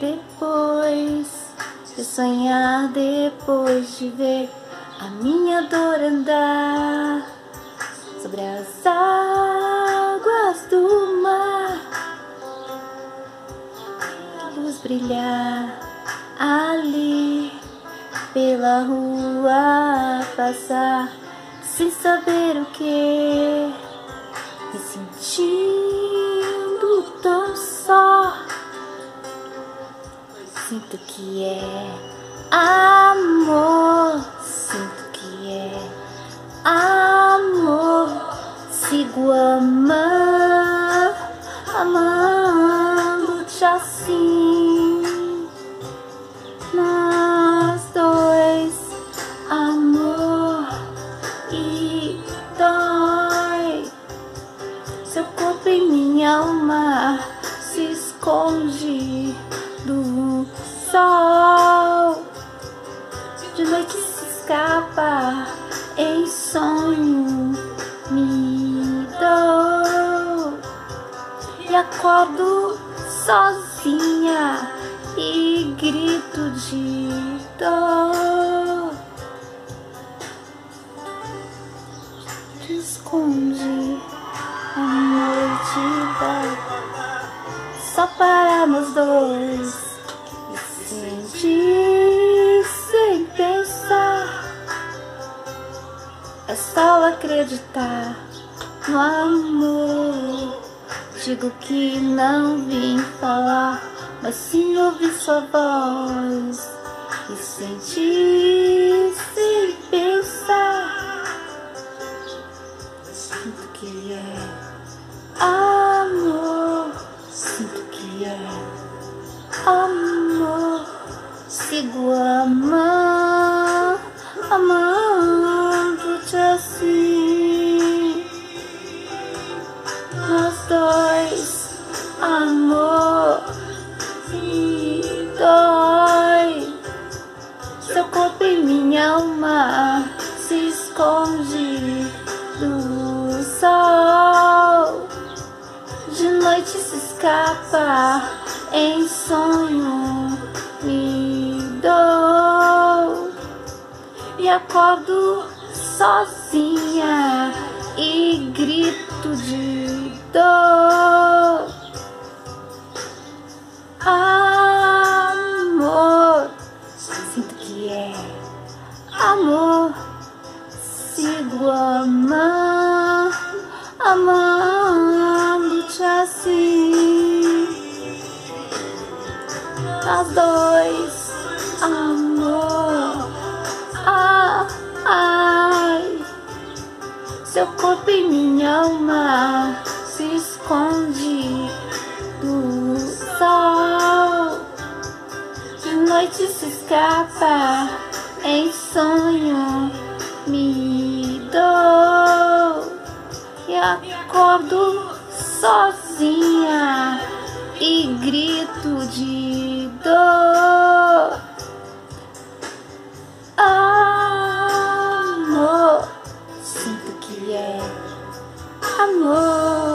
Depois de sonhar, depois de ver a minha dor andar sobre as águas do mar, luz brilhar ali pela rua passar sem saber o que, me sentindo tão só. Sinto que é amor, sinto que é amor. Sigo amando, amando-te assim. Seu corpo e minha alma se esconde do sol. De noite se escapa em sonho me dou e acordo sozinha e grito de dor. Te esconde a noite dá só para nós dois e sentir sem pensar. É só acreditar no amor. Digo que não vim falar, mas sim ouvir sua voz e sentir sem pensar. Sinto que é amor, sinto que é amor. Sigo amando, amando-te assim. Nós dois, amor e dói. Seu corpo e minha alma noite se escapa em sonho me dou e acordo sozinha e grito de dor. Amor, sinto que é amor. Sigo amando, amando-te Nós dois, amor. Ah, ai. Seu corpo e minha alma se esconde do sol. De noite se escapa em sonho me dou e acordo sozinha e grito de dor. Amor, sinto que é amor.